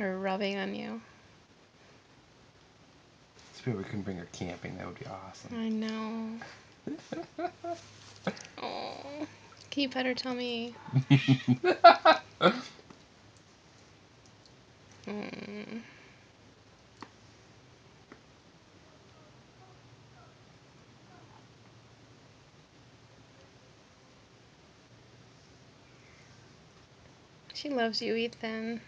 Her rubbing on you. It's we can bring her camping. That would be awesome. I know. oh, can you pet her tummy? She loves you, Ethan.